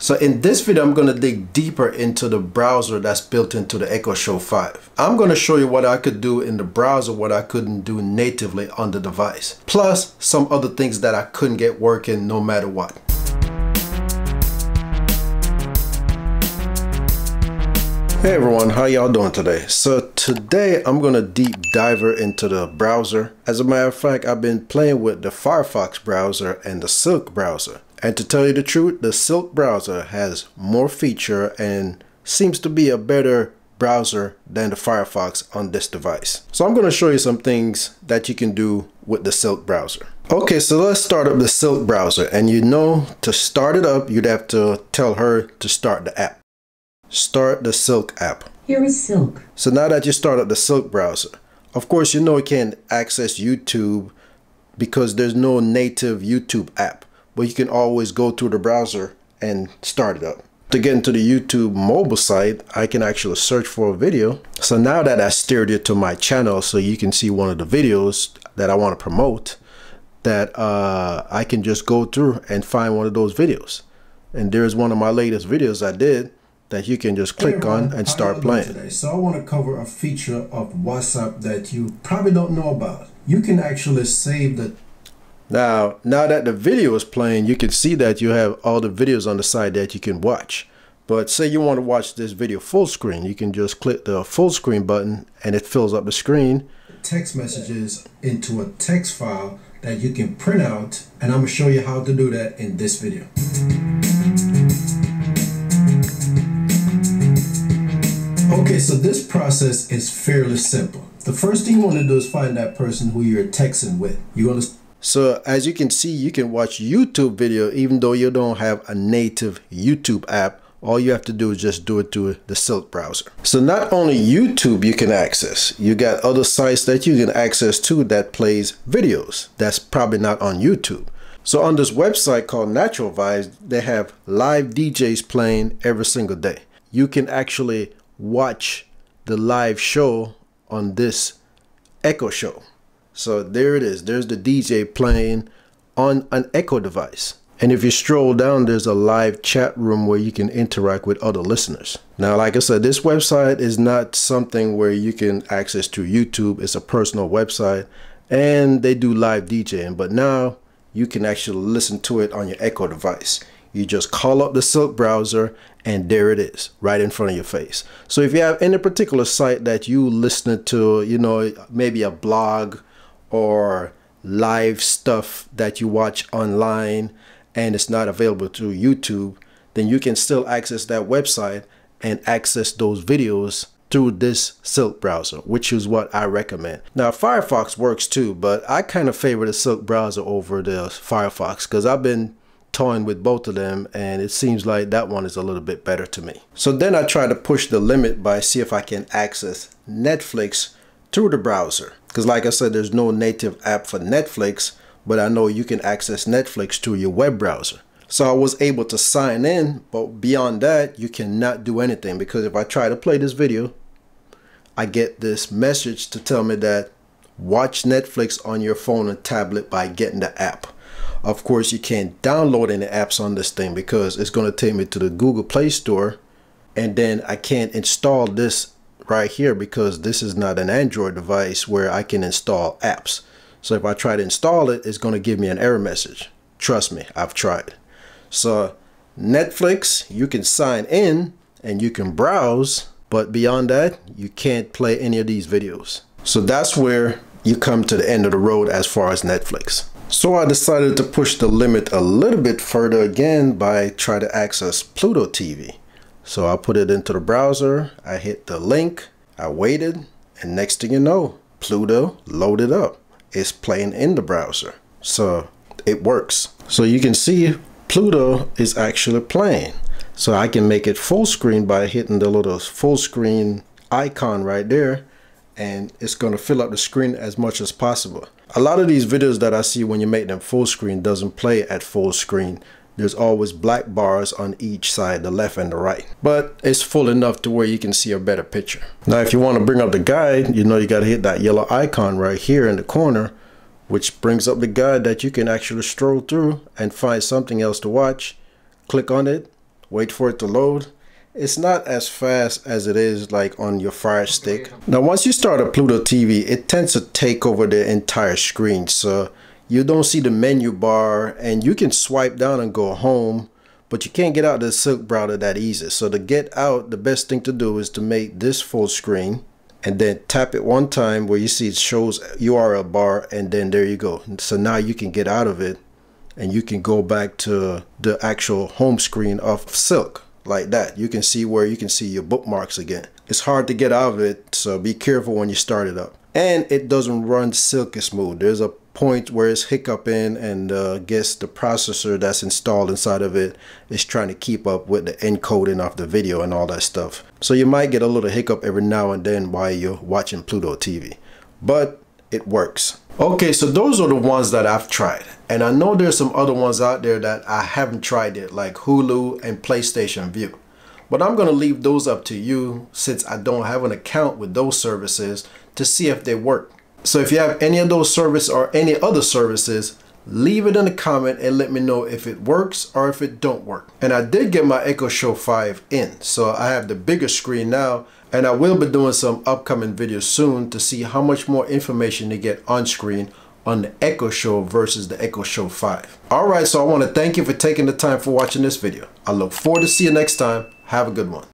So in this video, I'm to dig deeper into the browser that's built into the Echo Show 5. I'm to show you what I could do in the browser, what I couldn't do natively on the device. Plus some other things that I couldn't get working no matter what. Hey everyone, how y'all doing today? So today I'm gonna deep diver into the browser. As a matter of fact, I've been playing with the Firefox browser and the Silk browser. And to tell you the truth, the Silk browser has more feature and seems to be a better browser than the Firefox on this device. So I'm gonna show you some things that you can do with the Silk browser. Okay, so let's start up the Silk browser. And you know, to start it up, you'd have to tell her to start the app. Start the Silk app. Here is Silk. So now that you start up the Silk browser, of course you know you can't access YouTube because there's no native YouTube app, but you can always go through the browser and start it up. To get into the YouTube mobile site, I can actually search for a video. So now that I steered you to my channel so you can see one of the videos that I want to promote, that uh, I can just go through and find one of those videos. And there's one of my latest videos I did that you can just click hey on and start playing. Today? So I want to cover a feature of WhatsApp that you probably don't know about. You can actually save the now, now that the video is playing, you can see that you have all the videos on the side that you can watch. But say you want to watch this video full screen, you can just click the full screen button and it fills up the screen. Text messages into a text file that you can print out and I'm going to show you how to do that in this video. Okay, so this process is fairly simple. The first thing you want to do is find that person who you're texting with. You want to so as you can see, you can watch YouTube video even though you don't have a native YouTube app. All you have to do is just do it through the Silk browser. So not only YouTube you can access, you got other sites that you can access too that plays videos. That's probably not on YouTube. So on this website called Natural Vibes, they have live DJs playing every single day. You can actually watch the live show on this Echo show. So there it is. There's the DJ playing on an Echo device. And if you stroll down, there's a live chat room where you can interact with other listeners. Now, like I said, this website is not something where you can access to YouTube. It's a personal website and they do live DJing, but now you can actually listen to it on your Echo device. You just call up the Silk browser and there it is right in front of your face. So if you have any particular site that you listen to, you know, maybe a blog or live stuff that you watch online and it's not available through YouTube, then you can still access that website and access those videos through this Silk browser, which is what I recommend. Now, Firefox works too, but I kind of favor the Silk browser over the Firefox because I've been toying with both of them and it seems like that one is a little bit better to me. So then I try to push the limit by see if I can access Netflix through the browser. Because like I said, there's no native app for Netflix, but I know you can access Netflix through your web browser. So I was able to sign in, but beyond that, you cannot do anything because if I try to play this video, I get this message to tell me that watch Netflix on your phone and tablet by getting the app. Of course, you can't download any apps on this thing because it's going to take me to the Google Play Store and then I can't install this right here because this is not an Android device where I can install apps. So if I try to install it, it's going to give me an error message. Trust me, I've tried. So Netflix, you can sign in and you can browse, but beyond that, you can't play any of these videos. So that's where you come to the end of the road as far as Netflix. So I decided to push the limit a little bit further again by trying to access Pluto TV. So I put it into the browser, I hit the link, I waited, and next thing you know, Pluto loaded up. It's playing in the browser. So it works. So you can see Pluto is actually playing. So I can make it full screen by hitting the little full screen icon right there and it's going to fill up the screen as much as possible. A lot of these videos that I see when you make them full screen doesn't play at full screen. There's always black bars on each side, the left and the right. But it's full enough to where you can see a better picture. Now if you want to bring up the guide, you know you got to hit that yellow icon right here in the corner which brings up the guide that you can actually stroll through and find something else to watch. Click on it, wait for it to load. It's not as fast as it is like on your Fire Stick. Now once you start a Pluto TV, it tends to take over the entire screen. So you don't see the menu bar and you can swipe down and go home but you can't get out of the silk browser that easy. So to get out the best thing to do is to make this full screen and then tap it one time where you see it shows URL bar and then there you go. So now you can get out of it and you can go back to the actual home screen of silk like that. You can see where you can see your bookmarks again. It's hard to get out of it so be careful when you start it up. And it doesn't run silky smooth. There's a point where it's hiccuping and uh, guess the processor that's installed inside of it is trying to keep up with the encoding of the video and all that stuff. So you might get a little hiccup every now and then while you're watching Pluto TV, but it works. Okay, so those are the ones that I've tried. And I know there's some other ones out there that I haven't tried yet, like Hulu and PlayStation Vue. But I'm going to leave those up to you since I don't have an account with those services to see if they work. So if you have any of those services or any other services, leave it in the comment and let me know if it works or if it don't work. And I did get my Echo Show 5 in, so I have the bigger screen now and I will be doing some upcoming videos soon to see how much more information to get on screen on the Echo Show versus the Echo Show 5. Alright, so I want to thank you for taking the time for watching this video. I look forward to see you next time. Have a good one.